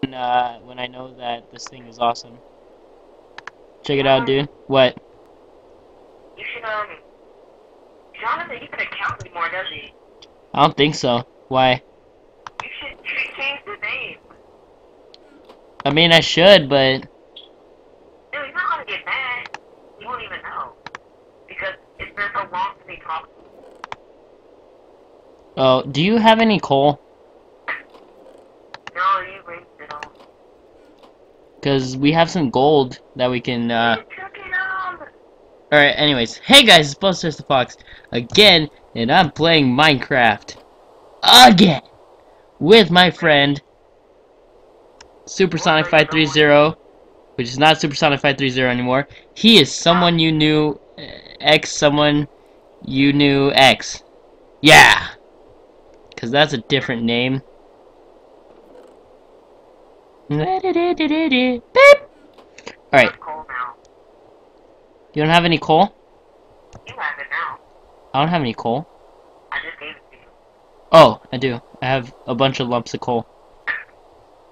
when, uh, when I know that this thing is awesome. Check it out, dude. What? You should, um... Jonathan even account anymore, does he? I don't think so. Why? You should, you should change the name. I mean, I should, but Dude, he's not gonna get mad. He won't even know. Because it's been so long since he talked. oh, do you have any coal? No, you wasted it all. Because we have some gold that we can. uh... You took it all! All right. Anyways, hey guys, it's Poss the Fox again, and I'm playing Minecraft again with my friend Supersonic 530, which is not Supersonic 530 anymore. He is someone you knew, uh, X someone you knew X. Yeah, because that's a different name. Beep. All right. It's cold now. You don't have any coal? You have it now. I don't have any coal. I just gave it to you. Oh, I do. I have a bunch of lumps of coal.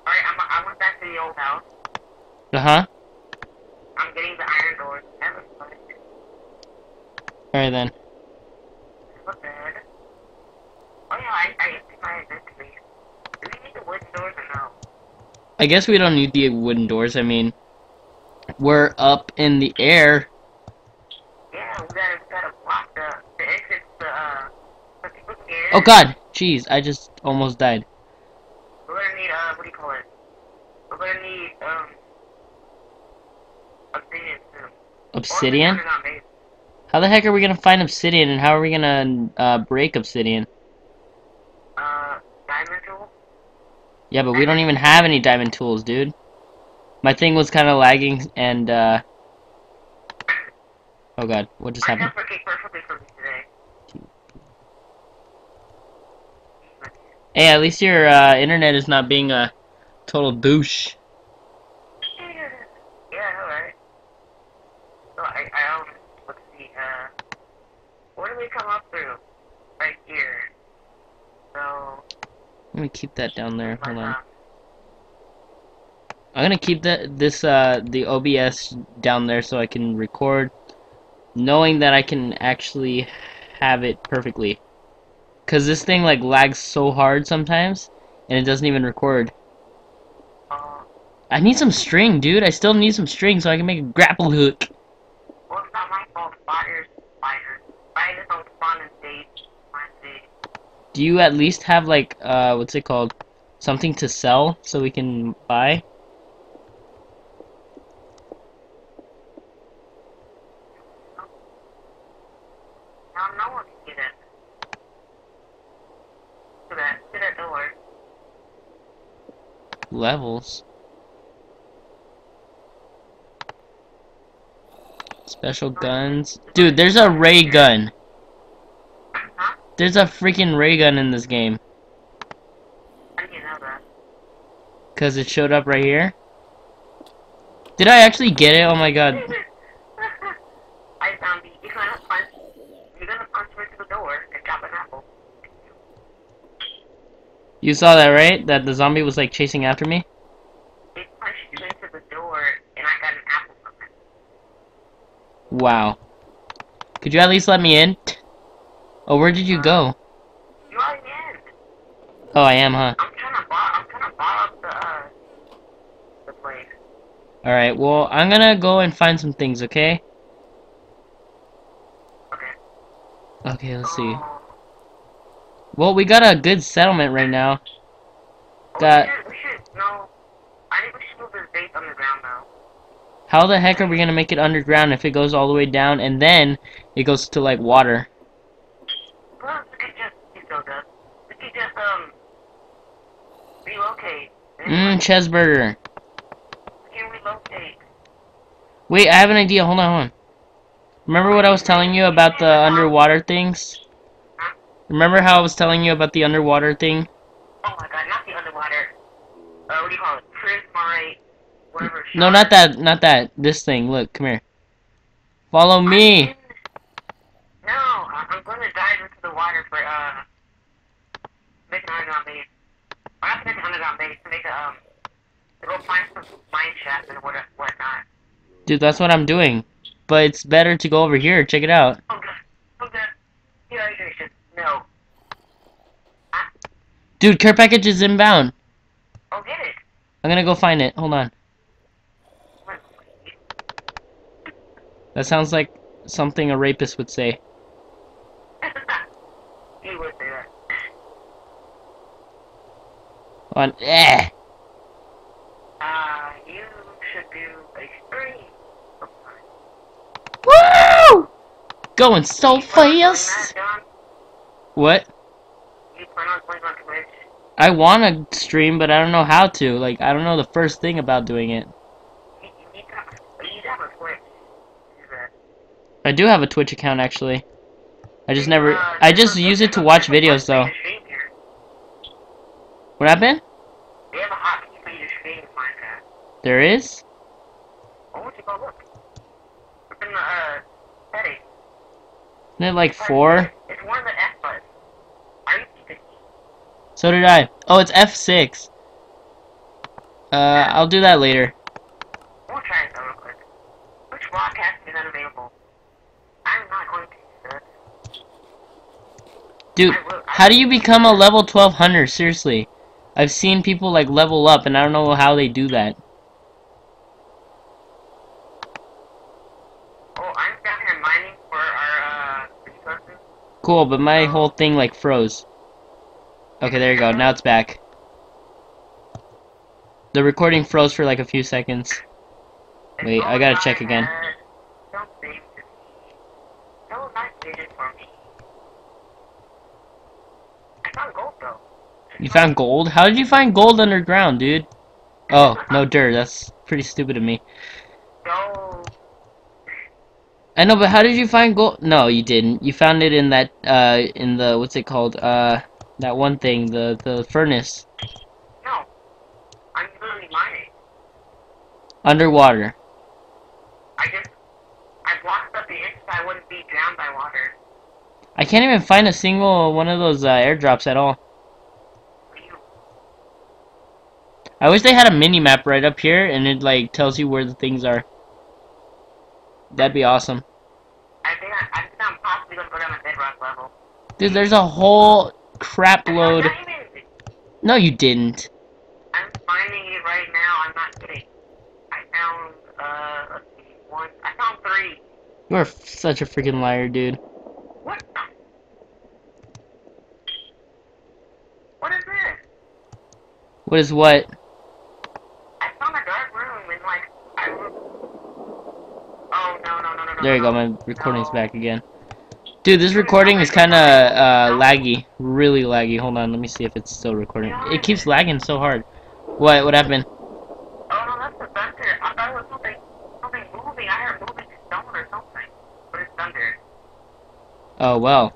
Alright, I'm, I went back to the old house. Uh huh. I'm getting the iron doors. That looks fun. Alright then. Look good. Oh yeah, I, I think I eventually. Do we need the wooden doors or no? I guess we don't need the wooden doors. I mean, we're up in the air. Yeah, we gotta, gotta block the, the exits uh, so people can. Oh god! Jeez, I just almost died. We're gonna need, uh, what do you call it? We're gonna need, um, obsidian soon. Obsidian? Or the underground base. How the heck are we gonna find obsidian and how are we gonna uh, break obsidian? Uh, diamond tool? Yeah, but we don't even have any diamond tools, dude. My thing was kind of lagging and, uh... Oh god, what just happened? Hey, at least your uh, internet is not being a total douche. Yeah, alright. So I, I, um, let's see, uh, where do we come up through? Right here. So, Let me keep that down there. Hold on. I'm gonna keep that this uh the OBS down there so I can record, knowing that I can actually have it perfectly. Cause this thing like lags so hard sometimes, and it doesn't even record. I need some string, dude. I still need some string so I can make a grapple hook. well, it's not my fault. Spiders, spiders. Spiders don't spawn in stage. My stage. Do you at least have like uh what's it called, something to sell so we can buy? Now no one can get in. To that, to that door. Levels. Special guns. Dude, there's a ray gun. There's a freaking ray gun in this game. How do you know that? Cause it showed up right here. Did I actually get it? Oh my god. I zombie. You're gonna punch. You're gonna punch me to the door and drop an apple. You saw that, right? That the zombie was like chasing after me? It punched you into the door, and I got an apple from it. Wow. Could you at least let me in? Oh, where did you go? You already in. Oh, I am, huh? I'm trying to bar. I'm trying to bar up the uh, the place. Alright, well, I'm gonna go and find some things, okay? Okay. Okay, let's see. Well, we got a good settlement right now. Oh, Got- We should, we should. No. I think we should move this base underground though. How the heck are we gonna make it underground if it goes all the way down and then it goes to, like, water? Well, we could just. You still does. We could just um relocate. Mmm, Chesburger. We can relocate. Wait, I have an idea. Hold on, hold on. Remember what I was telling you about the underwater things? Remember how I was telling you about the underwater thing? Oh my god, not the underwater. Uh, what do you call it? Prismarite, whatever. No, not that, not that. This thing. Look, come here. Follow me. No, I'm going to dive into the water for uh, make an underground base. I have to make an underground base to make a um, go find some mine and what whatnot. Dude, that's what I'm doing. But it's better to go over here. Check it out. Oh god. Oh god. Dehydration. No. Dude, care package is inbound. Oh get it. I'm gonna go find it. Hold on. That sounds like something a rapist would say. he would say that. On eh. Uh, you should do a stream. Woo! Going so fast. What? I want to stream, but I don't know how to. Like, I don't know the first thing about doing it. I do have a Twitch account actually. I just never. I just use it to watch videos though. What happened? They have Isn't it like four? It's of the F buttons. I used to So did I. Oh, it's F6. Uh, I'll do that later. We'll try it though real quick. Which broadcast is unavailable? I'm not going to. Dude, I will- I how do you become a level 12 hunter? Seriously. I've seen people like level up and I don't know how they do that. Oh, I'm down here mining for our uh resources. Cool, but my whole thing like froze. Okay, there you go. Now it's back. The recording froze for like a few seconds. Wait, I gotta check again. ahead. Don't save to me. No, not save it for me. I found gold though. You found gold? How did you find gold underground, dude? Oh, no dirt. That's pretty stupid of me. I know, but how did you find gold? No, you didn't. You found it in that, uh, in the, what's it called? Uh, that one thing, the, the furnace. No. I'm literally mining. Underwater. I just I blocked up the inch so I wouldn't be drowned by water. I can't even find a single one of those, uh, airdrops at all. I wish they had a mini map right up here and it, like, tells you where the things are. That'd be awesome. I think I, I think I'm possibly gonna go down to bedrock level. Dude, there's a whole crap load. diamonds! No, you didn't. I'm finding it right now. I'm not kidding. I found uh let's see one. I found three. You are such a freaking liar, dude. What? the- What is this? What is what? I found a dark room and like I. Oh no no no no no. There you go, my recording's back again. Dude, this recording is kind of uh, laggy. Really laggy. Hold on, let me see if it's still recording. It keeps lagging so hard. What? What happened? Oh no, that's the thunder. I thought it was something, something moving. I heard moving stone or something. But it's thunder. Oh, well.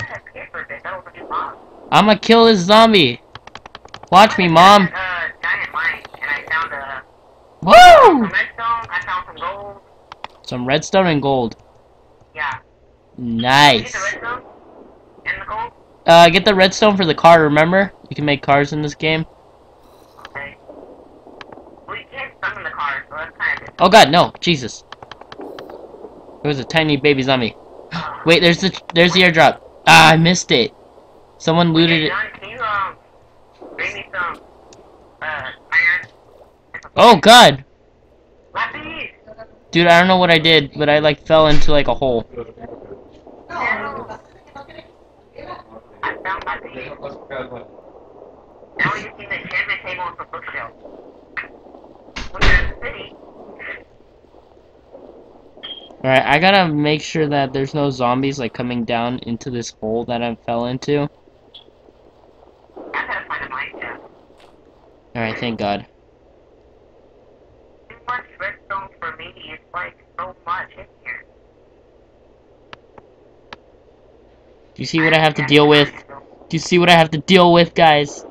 I had a kid for a bit. That was a new mom. I'ma kill this zombie. Watch me, mom. Uh, giant mine, and I found a Woo! Some redstone. I found some gold. Some redstone and gold. Yeah. You get Nice. the redstone and the gold? Uh, get the redstone for the car, remember? You can make cars in this game. Okay. Well, you can't summon the cars, so that's kind of. Oh god, no. Jesus. There was a tiny baby zombie. Wait, there's the there's the airdrop. Ah, I missed it. Someone looted it. Oh can you um bring me some uh iron? and some Oh god. Lapis. Dude, I don't know what I did, but I like fell into like a hole. Alright, I gotta make sure that there's no zombies like coming down into this hole that I fell into. Alright, thank god. Much redstone for me. It's like so much in here. Do you see what I have to deal with? Do you see what I have to deal with, guys?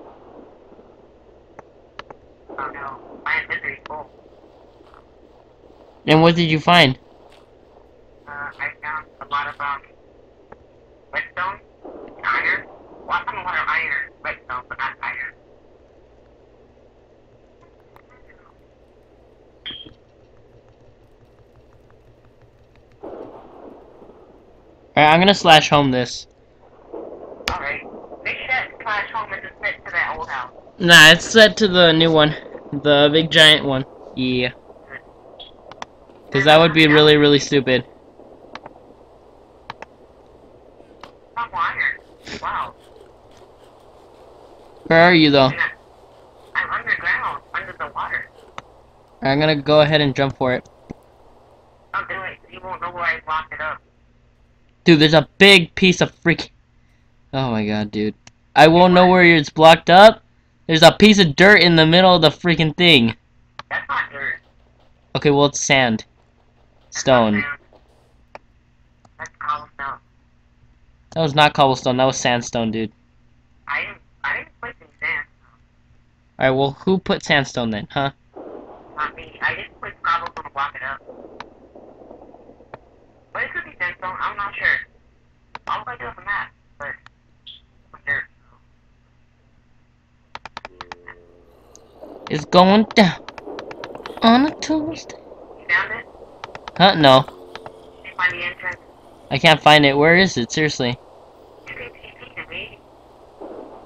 Oh no, my inventory's full. And what did you find? Uh, I found a lot of um redstone iron. Well, I found a lot of iron, redstone, but not iron. Alright, I'm gonna slash home this. Alright. Make sure that slash home is set to that old house. Nah, it's set to the new one. The big giant one. Yeah. Because that would be really, really stupid. Some iron. Wow. Where are you, though? I'm underground, under the water. I'm gonna go ahead and jump for it. Don't do it. You won't know where I locked it up. Dude, there's a big piece of freaking... Oh my god, dude. I won't know where it's blocked up. There's a piece of dirt in the middle of the freaking thing. That's not dirt. Okay, well, it's sand. Stone. That was not cobblestone, that was sandstone, dude. I didn't, I didn't put in sand. Alright, well, who put sandstone then, huh? Not me. I didn't put cobblestone to block it up. But it could be sandstone. I'm not sure. All I do is a map, but some dirt. It's going down. On a Tuesday. You found it? Huh? No. Did you find the entrance? I can't find it. Where is it? Seriously. You can TP to me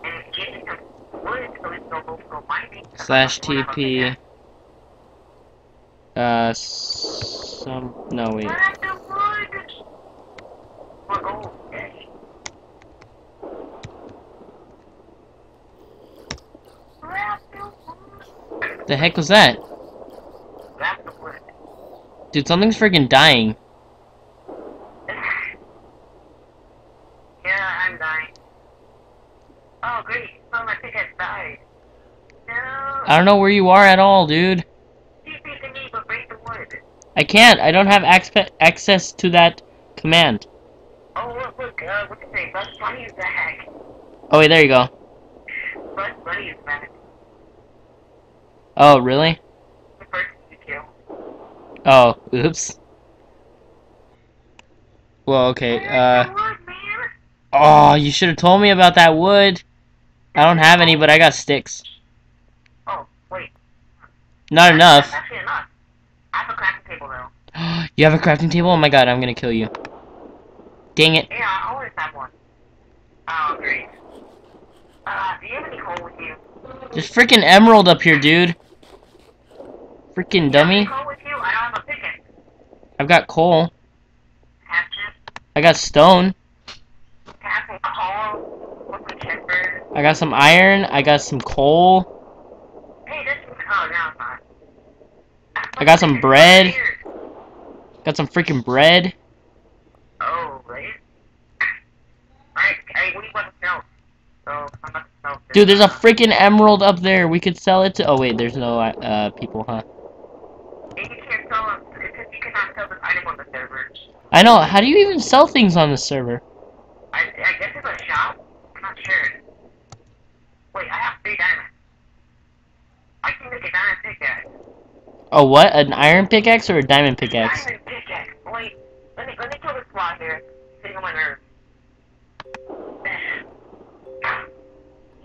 and get some wood so we can go both go mining. Slash We'll have a TP. Uh, some... No, wait. Grab the wood! For gold, yay. Grab the wood! The heck was that? The. Dude, something's freaking dying. yeah, I'm dying. Oh, great. Oh, my pickaxe died. No! I don't know where you are at all, dude. TP to me, but break the wood. I can't. I don't have access to that command. Oh, look, look, uh, what's his name? Buzz Bunny is back. Oh, wait, there you go. Buzz Bunny is back. Oh, really? The first you kill. Oh, oops. Well, okay, uh... the wood, man? Oh, you should have told me about that wood. I don't have any, but I got sticks. Oh, wait. Not enough. Actually enough. I have a crafting table, though. you have a crafting table? Oh my god, I'm gonna kill you. Dang it. Yeah, I always have one. Oh, great. Uh, do you have any coal with you? There's freaking emerald up here, dude. A pickaxe. I've got coal. I got stone. have some coal with some timber. I got some iron. I got some coal. Hey, this is, oh, no. I got some bread. Got some freaking bread. Oh, right? Alright, hey, what do you want to sell? So, I'm about to sell. Dude, there's a freaking emerald up there. We could sell it to. Oh wait, there's no uh people, huh? You can't sell it, because you cannot sell this item on the server. I know. How do you even sell things on the server? I, I guess it's a shop? I'm not sure. Wait, I have three diamonds. I can make a diamond pickaxe. Oh, what? An iron pickaxe or a diamond pickaxe? Diamond pickaxe. Wait, let me, let me kill this fly here. Sitting on my nerve.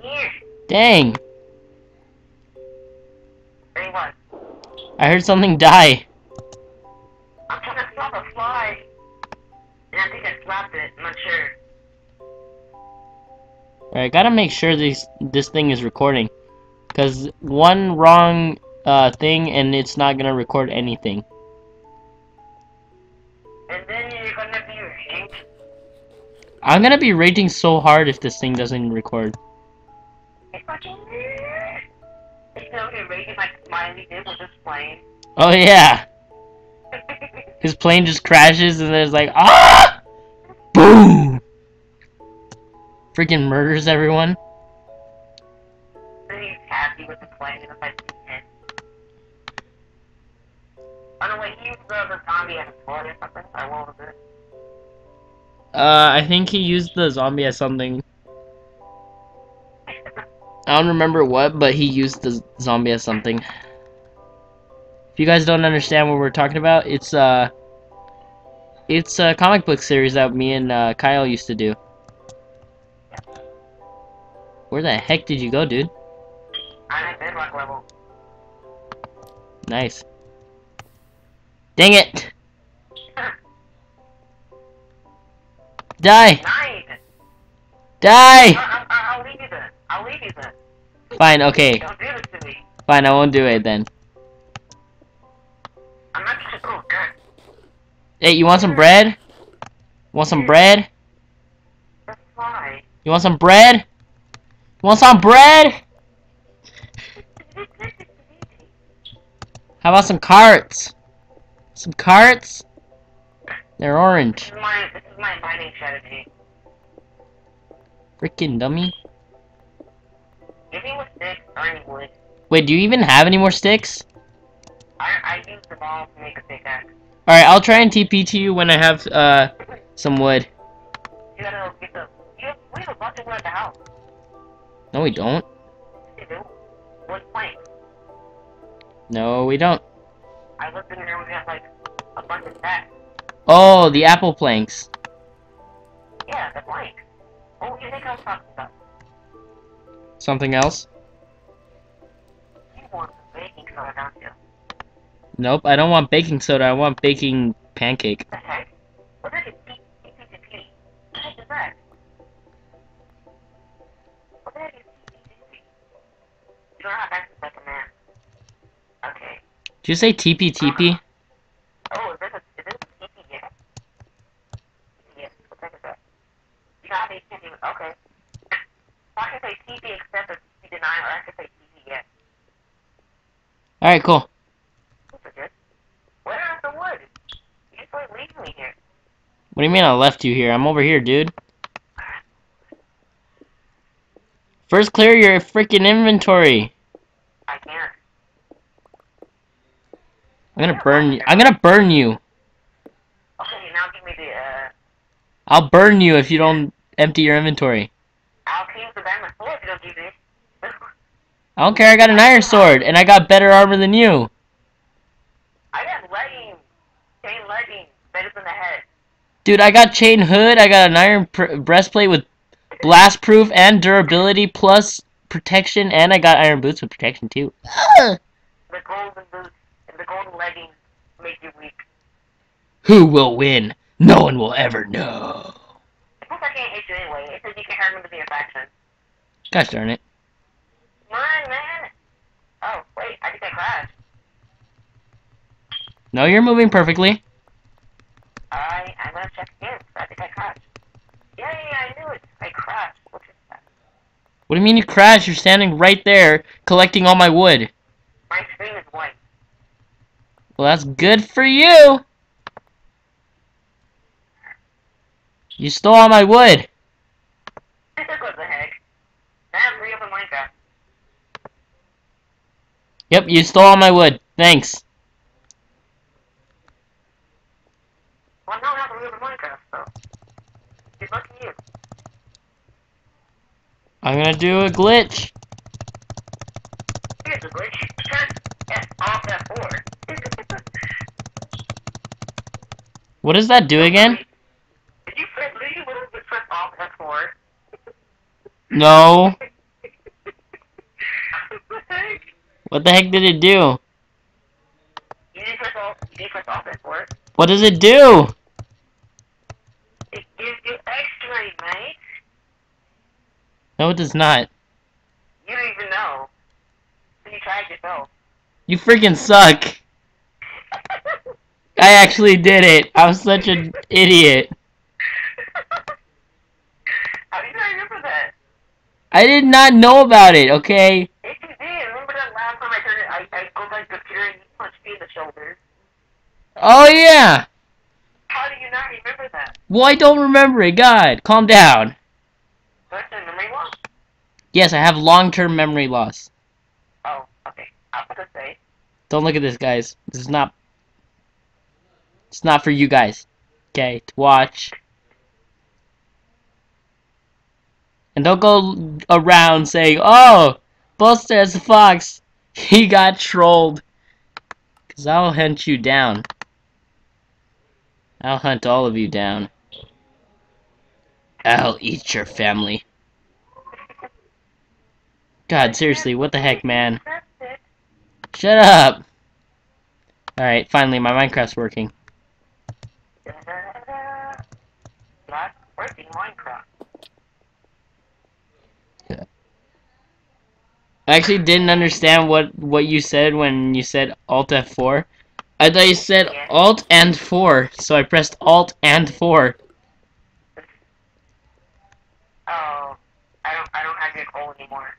Yeah. Dang. Say what? I heard something die. I'm trying to stop a fly. And I think I slapped it. I'm not sure. Alright, gotta make sure this this thing is recording. Cause one wrong uh thing and it's not gonna record anything. And then you're gonna be ranked. I'm gonna be rating so hard if this thing doesn't record. It's fucking. It's gonna get rated like Smiley did with this plane. Oh yeah. His plane just crashes and there's like ah boom freaking murders everyone. he's happy with the plane and if I see. Oh no, wait, he used the, the zombie as a toy or something? Or what was it? Uh I think he used the zombie as something. I don't remember what, but he used the zombie as something. If you guys don't understand what we're talking about, it's uh it's a comic book series that me and uh, Kyle used to do. Where the heck did you go, dude? I'm at bedrock level. Nice. Dang it! Die! Nine! Die! I, I, I'll leave you then. I'll leave you then. Fine, okay. Don't do this to me. Fine, I won't do it then. I'm not just. Oh, God. Hey, you want some bread? Want some bread? Why. You want some bread? You want some bread? How about some carrots? Some carrots? They're This orange. is my, this is my mining strategy. Freaking dummy. Give me what sticks any wood. Wait, do you even have any more sticks? I, I use them all to make a pickaxe. Alright, I'll try and TP to you when I have, uh, some wood. You gotta get the. You have, we have a bunch of wood at the house. No, we don't. You do. Wood planks. No, we don't. I looked in here, we got like a bunch of stacks. Oh, the apple planks. Yeah, the planks. Oh, you think I was talking about? Something else? You want baking soda, don't you? Nope, I don't want baking soda, I want baking pancake. Did you say TP TP? Oh, is you mean I left you here? I'm over here, dude. First clear your freaking inventory. I can't. I'm gonna burn you. I'm gonna burn you. Okay, now give me the, uh, I'll burn you if you don't empty your inventory. I'll keep the diamond sword if you don't give me. I don't care, I got an iron sword, and I got better armor than you. I got leggings. Chain leggings. Better than the head. Dude, I got chain hood, I got an iron pr breastplate with blast proof and durability plus protection, and I got iron boots with protection too. The golden boots and the golden leggings make you weak. Who will win? No one will ever know. Of course I can't you anyway. It says you can hurt me to be a faction. Gosh darn it. Come on, man. Oh, wait. I think I crashed. No, you're moving perfectly. I, I'm gonna check again. I think I crashed. Yeah, yeah, yeah, I knew it. I crashed. What? What do you mean you crashed? You're standing right there collecting all my wood. My screen is white. Well, that's good for you. You stole all my wood. what the heck? Reopen Minecraft. Yep, you stole all my wood. Thanks. Well, now I have to reopen Minecraft, so. Good luck to you. I'm gonna do a glitch. Here's a glitch. Press off F4. What does that do again? Did you press, did you press off F4? No. what the heck? What the heck did it do? You didn't press off, you didn't press off F4? What does it do? It gives you X-ray, mate. No, it does not. You don't even know. You tried yourself. You freaking suck. I actually did it. I was such an idiot. How do you not remember that? I did not know about it, okay? Yes, you did. Remember that last time I turned it, I, I go to the computer and you punched me in the shoulder? Oh, yeah. How do you not remember that? Well, I don't remember it. God, calm down. That's a memory loss? Yes, I have long-term memory loss. Oh, okay. I was gonna say. Don't look at this, guys. This is not... It's not for you guys. Okay, to watch. And don't go around saying, Oh, Buster as a fox. He got trolled. Because I'll hunt you down. I'll hunt all of you down. I'll eat your family. God, seriously, what the heck, man? Shut up! Alright, finally, my Minecraft's working. Yeah. I actually didn't understand what, what you said when you said Alt F4. I thought you said. Alt and 4, so I pressed Alt and 4. Oh, I don't, I don't have your call anymore.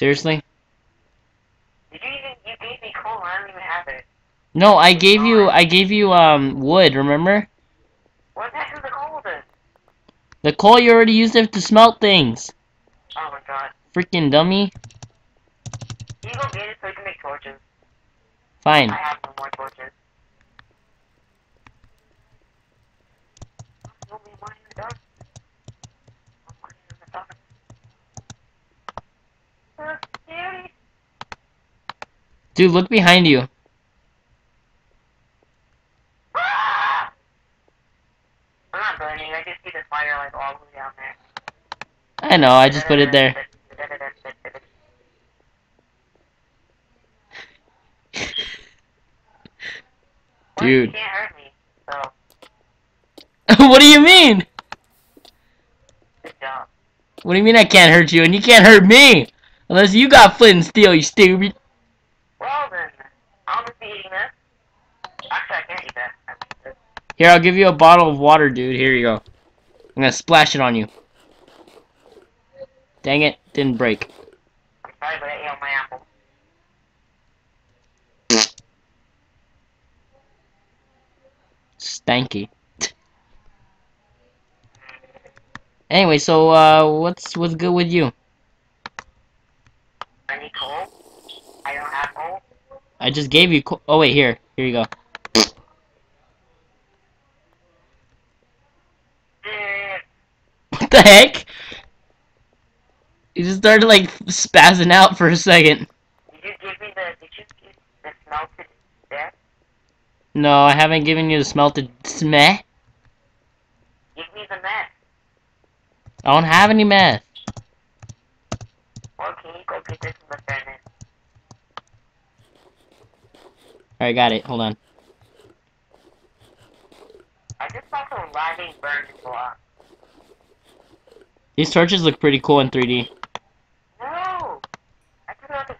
Seriously? Did you even, you gave me coal, I don't even have it. No, I gave you I gave you um wood, remember? What the heck is the coal then? The coal you already used it to smelt things. Oh my god. Freaking dummy. You go get it so you can make torches? Fine. I have no more torches. More money in the dark. No money in the dark. Uh, scary. Dude, look behind you. I'm not burning, I just see the fire like all the way down there. I know, I just put it there. Dude. You can't hurt me, so what do you mean? What do you mean I can't hurt you and you can't hurt me? Unless you got flint and steel, you stupid. Well then, I'll just be eating this. Actually, I can't eat that. I mean, this- Here, I'll give you a bottle of water, dude. Here you go. I'm gonna splash it on you. Dang it, didn't break. Sorry, but I ate my apple. Stanky. Anyway, so uh, what's what's good with you? I need coal. I don't have coal. I just gave you. Co- oh wait, here, here you go. Eh, What the heck? You just started like spazzing out for a second. Did you give me the? Did you give the smelted death? No, I haven't given you the smelted smeh. Give me the meth. I don't have any meth. Or can you go get this from the furnace? Alright, got it. Hold on. I just saw some living burning block. These torches look pretty cool in 3D. No! I took it out the.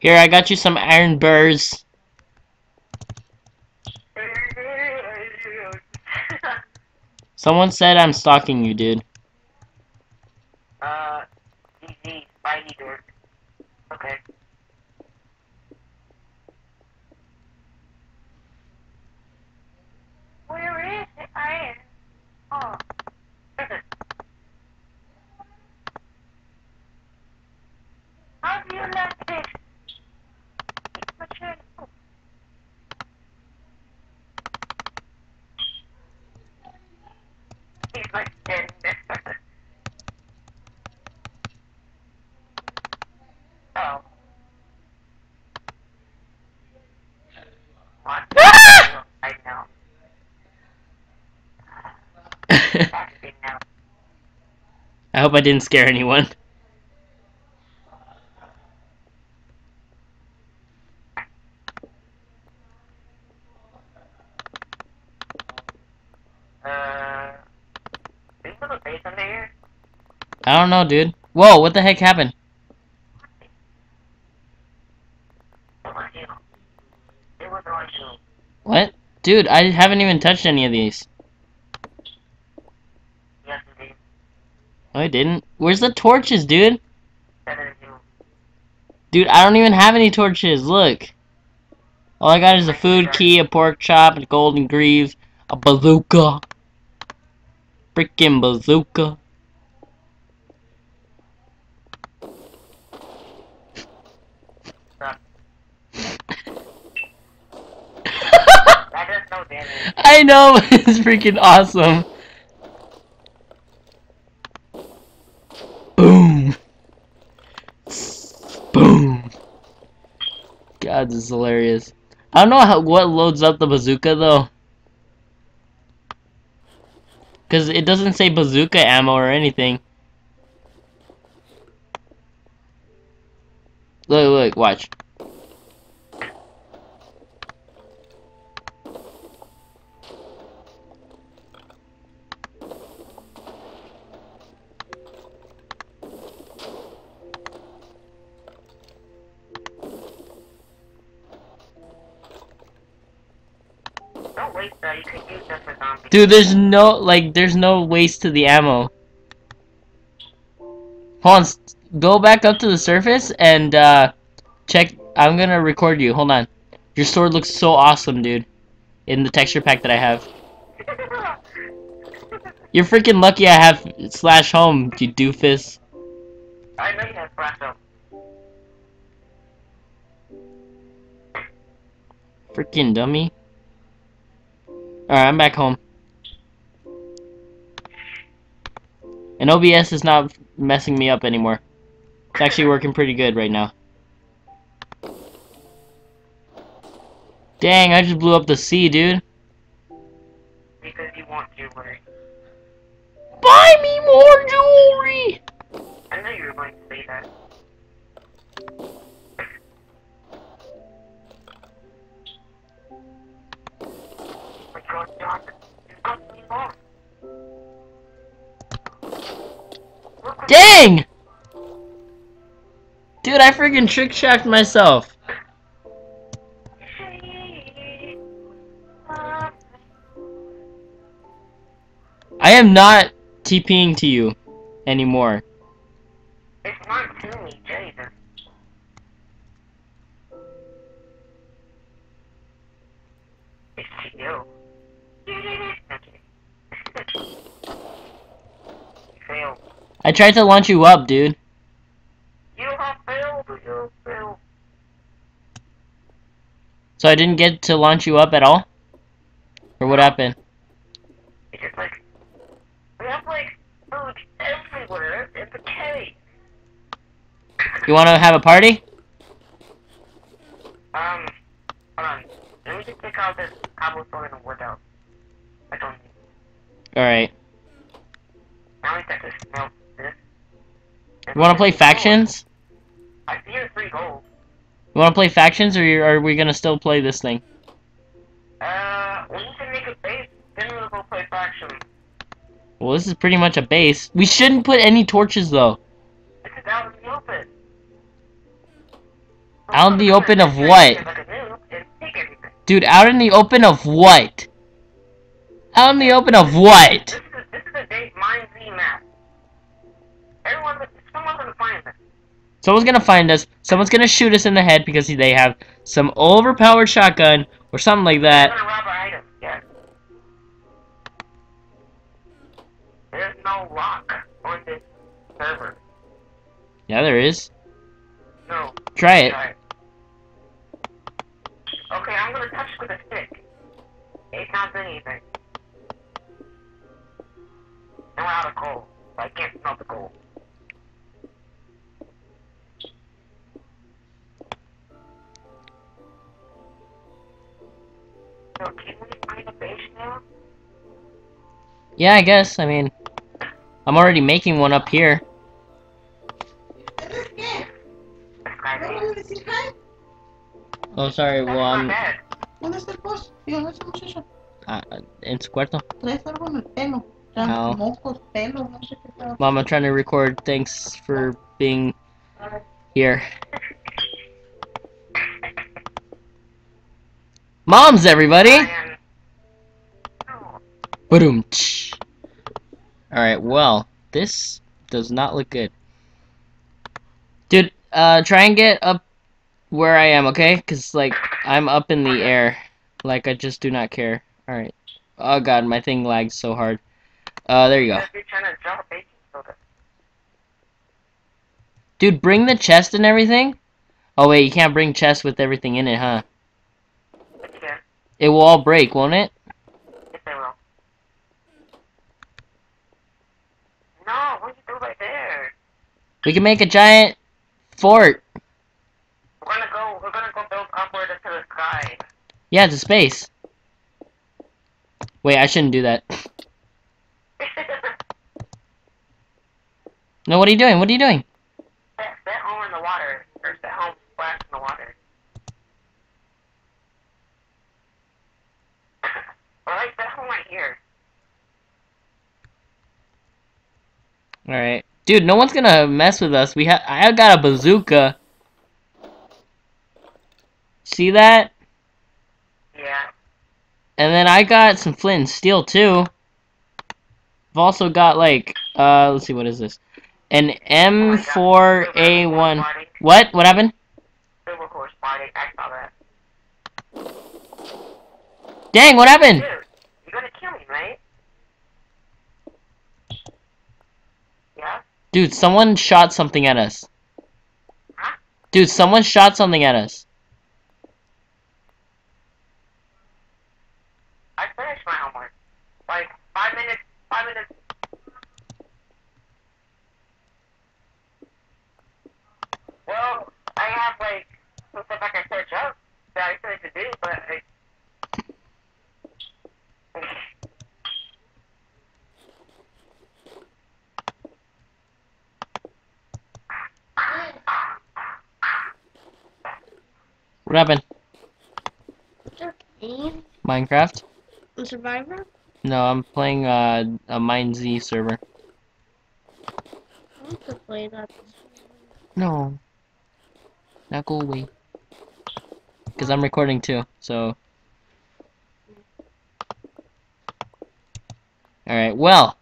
Here, I got you some iron burrs. Someone said I'm stalking you, dude. uh, Spidey dork. Okay. Where is the iron? How do you this? Like dead. oh. What? I know. That's big now. I hope I didn't scare anyone. Uh, is there a base under here? I don't know, dude. Whoa, what the heck happened? It was you. It was on you. What? Dude, I haven't even touched any of these. Yes, it is. No, I didn't. Where's the torches, dude? That is you. Dude, I don't even have any torches. Look. All I got is a food key, a pork chop, a golden greaves, a bazooka. Freaking bazooka. That does no damage. I know, it's freaking awesome. Boom. Boom. This is hilarious. I don't know how what loads up the bazooka though. Cause it doesn't say bazooka ammo or anything. Look, look, watch. Dude, there's no like there's no waste to the ammo. Hold on, go back up to the surface and uh check I'm gonna record you. Hold on. Your sword looks so awesome, dude. In the texture pack that I have. You're freaking lucky I have slash home, you doofus. I know you have Brasso. Freaking dummy. Alright, I'm back home. And OBS is not messing me up anymore. It's actually working pretty good right now. Dang, I just blew up the sea, dude. Because you want right? Buy me more jewelry! I know you were going to say that. Dang! Dude, I freaking trick shaft myself. I am not TPing to you anymore. I tried to launch you up, dude. You have failed. You have failed. So I didn't get to launch you up at all? Or what happened? It's just like we have like food everywhere in the cave. You wanna have a party? Um, hold on. Let me just take out this cobblestone and wood out. I don't need. Alright. Now we got to smelt You wanna play factions? I see your three gold. You wanna play factions, or are we gonna still play this thing? Uh, we need to make a base, then we'll go play faction. Well, this is pretty much a base. We shouldn't put any torches, though. This out in the open. Out in the open of what? Like a noob and take everything. Dude, out in the open of what? Out in the open of what? This is this is a date mine Z map. Everyone, someone's gonna find this. Someone's gonna find us. Someone's gonna shoot us in the head because they have some overpowered shotgun or something like that. gonna rob our items. Yes. There's no lock on this server. Yeah, there is. No. Try it. Try it. Okay, I'm gonna touch with a stick. It counts anything. And we're out of coal. I can't smell the coal. So can we find a base now? Yeah, I guess. I mean, I'm already making one up here. This guy's ¿No here. van a decir hi? Oh, sorry. That's Well, I'm bed. ¿Dónde está el boss? Dígame ese muchacho. uh, en su cuarto. Traes algo en el pelo. O mocos, pelo, no sé qué. Mom, I'm trying to record. Thanks for being here. Moms, everybody. Boom. Alright, well, this does not look good. Dude, uh, try and get up where I am, okay? Because, like, I'm up in the air. Like, I just do not care. Alright. Oh, God, my thing lags so hard. Uh, there you go. You're trying to drop baking soda. Dude, bring the chest and everything? Oh, wait, you can't bring chest with everything in it, huh? It will all break, won't it? yes I will. No, what you do right there? We can make a giant fort. We're gonna go, we're gonna go build upward into the sky. Yeah, to space. Wait, I shouldn't do that. No, what are you doing? What are you doing? set, set home in the water, or set home splash in the water. Alright, set home right here. Alright. Dude, no one's gonna mess with us. We ha- I got a bazooka. See that? Yeah. And then I got some flint and steel too. I've also got like uh let's see what is this? An M4A1. What? What happened? Silver horse party. I saw that. Dang, what happened? Dude, you're gonna kill me, right? Yeah? Dude, someone shot something at us. Dude, someone shot something at us. I finished my homework. Like, five minutes, five minutes. Well, I have, like, some stuff I can search up that I still need to do, but I... What happened? game? Minecraft? Survivor? No, I'm playing uh, a Mine Z server. I want to play that. No. Now go away. Because I'm recording too, so. Alright, well.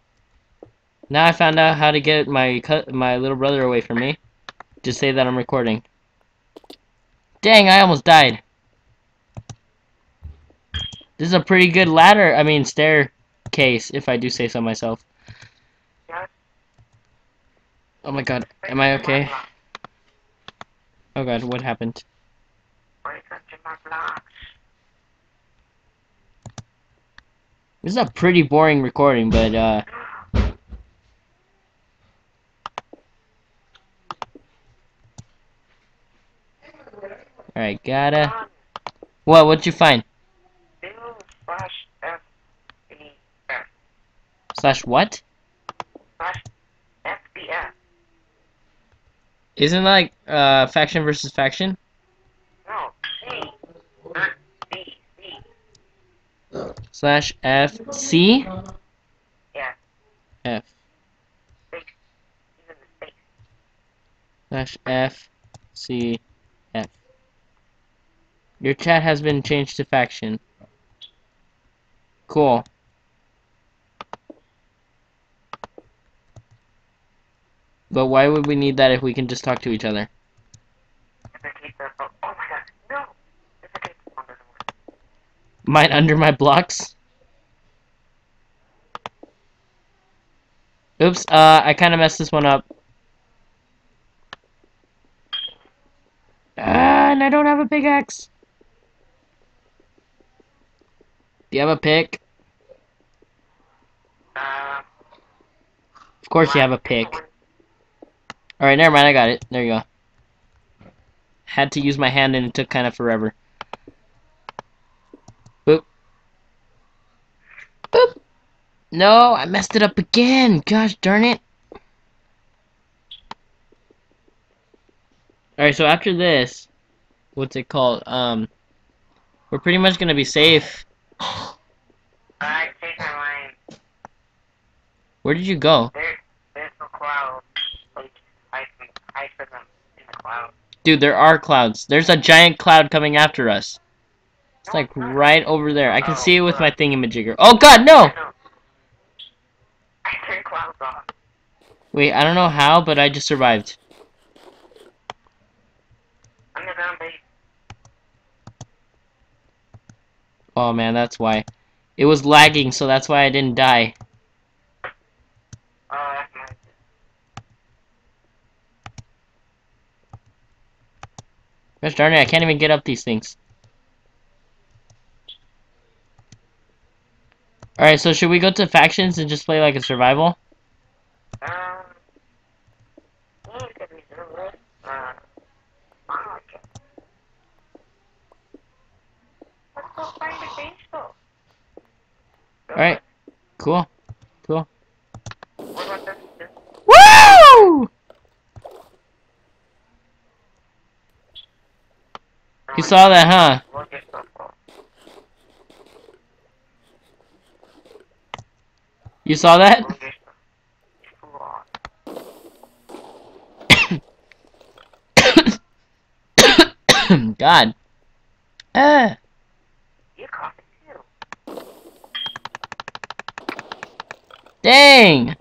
Now I found out how to get my my little brother away from me. Just say that I'm recording. Dang, I almost died. This is a pretty good ladder, I mean staircase, if I do say so myself. Oh my god, am I okay? Oh god, what happened? Break into my blocks. This is a pretty boring recording, but uh Alright, gotta. What, what'd you find? Slash F E F Slash what? slash F B F. Isn't like uh faction versus faction? No, C. Not B. C. Slash F C Yeah. F slash F C. Your chat has been changed to faction. Cool. But why would we need that if we can just talk to each other? Mine under my blocks? Oops, uh, I kind of messed this one up. Ah, and I don't have a pickaxe. Do you have a pick? Uh, Of course you have a pick. Alright, never mind, I got it. There you go. Had to use my hand and it took kind of forever. Boop. Boop. No, I messed it up again. Gosh darn it. Alright, so after this, what's it called? Um, we're pretty much gonna be safe. Take my line. Where did you go? There, there's no clouds. Like, I can hide for them in the clouds. Dude, there are clouds. There's a giant cloud coming after us. It's like right over there. I can oh, see it with my thingamajigger. Oh god, no! I. I turned clouds off. Wait, I don't know how, but I just survived. Underground base. Oh man, that's why. It was lagging, so that's why I didn't die. Oh, that's. Gosh darn it, I can't even get up these things. Alright, so should we go to factions and just play like a survival? Um, yeah, it could be silver. Uh, oh, okay. Let's go find the base though. Alright, cool. Cool. Woo! You saw that, huh? You saw that? God. Ah. You're coughing too. Dang! It's now level 1600. I think you get those ranks.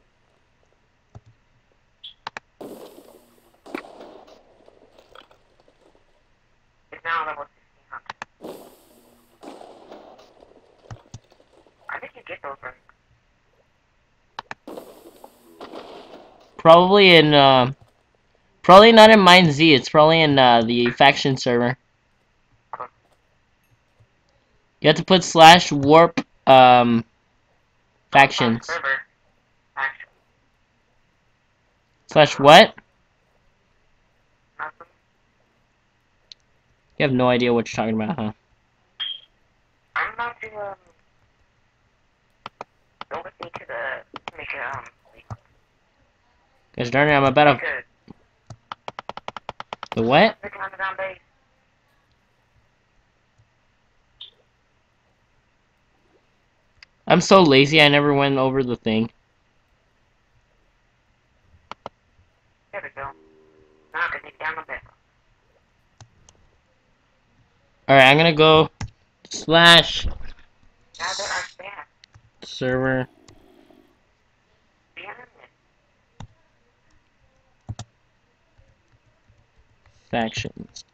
Probably in, uh, probably not in Mine Z. It's probably in uh, the faction server. You have to put slash warp um factions. Server. Action. Slash what? You have no idea what you're talking about, huh? I'm about to, um, go with me to the, make a, um, Cause darn it, I'm about to the what? make an underground base. I'm so lazy. I never went over the thing. There we go. Now I can down the base. All right, I'm gonna go slash server factions.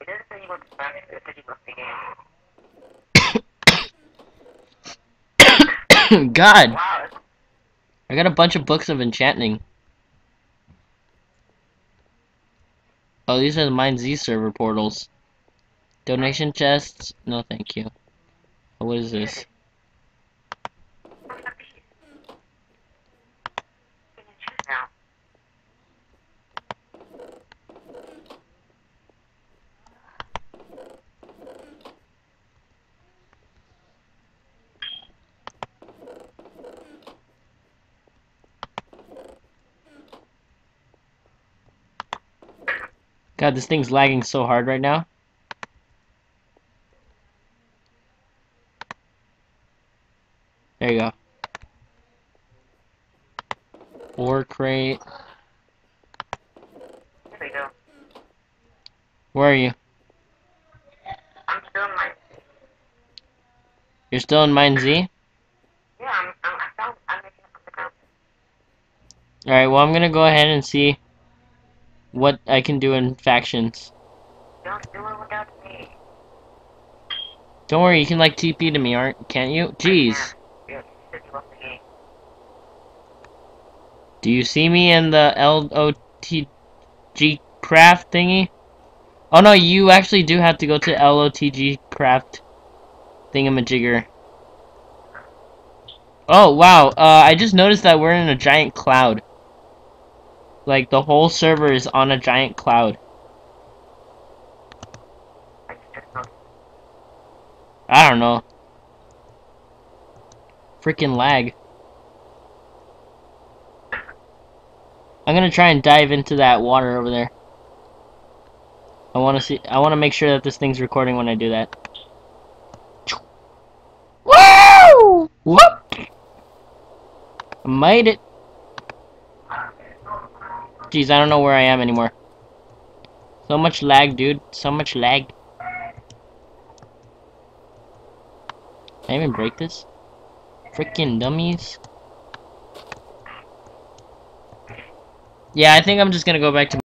It doesn't say you the game. God, Wow, I got a bunch of books of enchanting. Oh, these are the Mine Z server portals. Donation chests? No, thank you. What is this? What's the piece? Can you choose now? God, this thing's lagging so hard right now. There you go. Ore crate. There we go. Where are you? I'm still in my. You're still in Mine Z? Yeah, I'm. I'm I found. I'm making up the ground. Alright, well, I'm gonna go ahead and see what I can do in factions. Don't do it without me. Don't worry, you can, like, TP to me, aren't can't you? Jeez. Yeah, you said you lost the game. Do you see me in the LOTG craft thingy? Oh no, you actually do have to go to LOTG craft thingamajigger. Oh wow, uh, I just noticed that we're in a giant cloud. Like the whole server is on a giant cloud. I just noticed. I don't know. Freaking lag. I'm gonna try and dive into that water over there. I wanna see I wanna make sure that this thing's recording when I do that. Woo! Whoop! I made it. Jeez, I don't know where I am anymore. So much lag, dude. So much lag. Can I even break this? Freaking dummies. Yeah, I think I'm just gonna go back to